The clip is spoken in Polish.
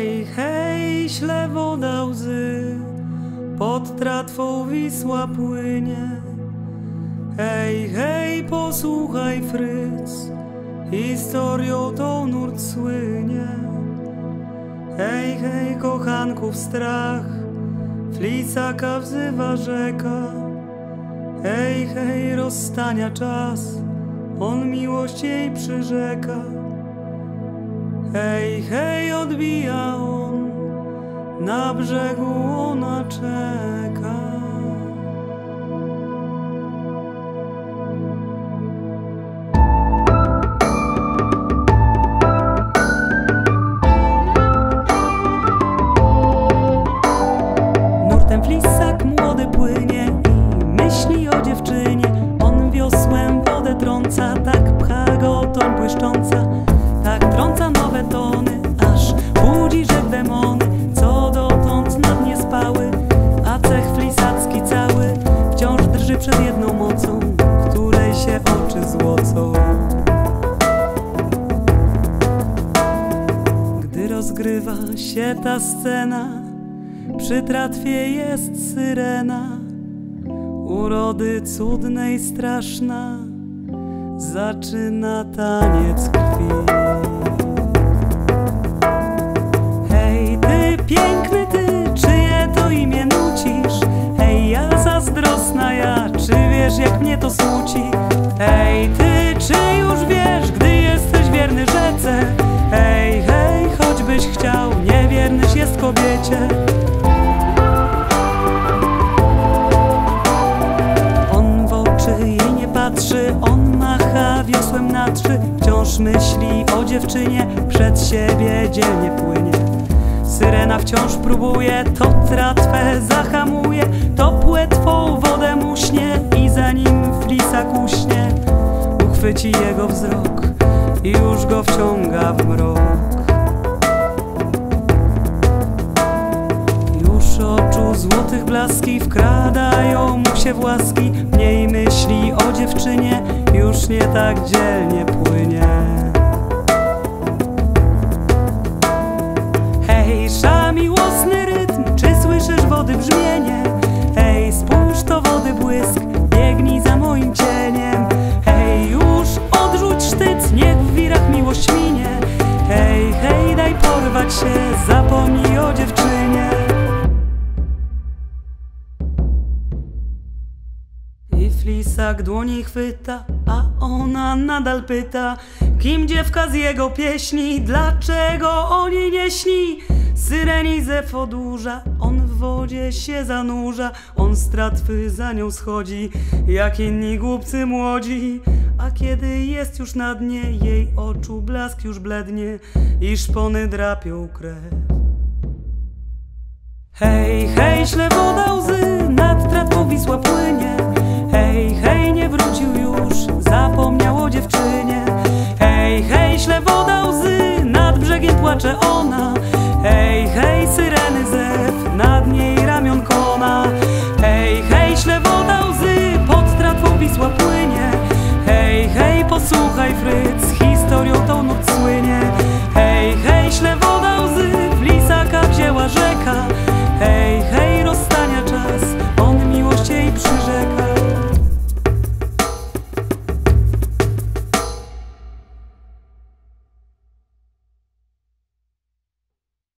Hej, hej, śle woda łzy, pod tratwą Wisła płynie. Hej, hej, posłuchaj Fryc, historią tą nurt słynie. Hej, hej, kochanków strach, flisaka wzywa rzeka. Hej, hej, rozstania czas, on miłość jej przyrzeka. Hej, hej, odbija on, na brzegu ona przed jedną mocą, której się oczy złocą. Gdy rozgrywa się ta scena, przy tratwie jest syrena, urody cudnej straszna, zaczyna taniec krwi. Wiesz jak mnie to smuci? Hej, ty, czy już wiesz, gdy jesteś wierny rzece? Hej, hej, choćbyś chciał, niewiernyś jest kobiecie. On w oczy jej nie patrzy, on macha wiosłem na trzy, wciąż myśli o dziewczynie, przed siebie dzielnie płynie. Syrena wciąż próbuje, to tratwę zahamuje, to płetwą wodę uchwyci jego wzrok i już go wciąga w mrok. Już oczu złotych blaski wkradają mu się w łaski Mniej myśli o dziewczynie, już nie tak dzielnie płynie Flisak dłoni chwyta, a ona nadal pyta Kim dziewka z jego pieśni, dlaczego o niej nie śni? Syreni zew odurza, on w wodzie się zanurza On z za nią schodzi, jak inni głupcy młodzi A kiedy jest już na dnie, jej oczu blask już blednie I szpony drapią krew Hej, hej, śle woda łzy, nad tratwą Wisła płynie. Hej, hej, nie wrócił już, zapomniał o dziewczynie. Hej, hej, śle woda łzy, nad brzegiem płacze ona. Hej, hej, syreny zew, nad niej ramion kona. Hej, hej, śle woda łzy, pod tratwą Wisła płynie. Hej, hej, posłuchaj Fryc,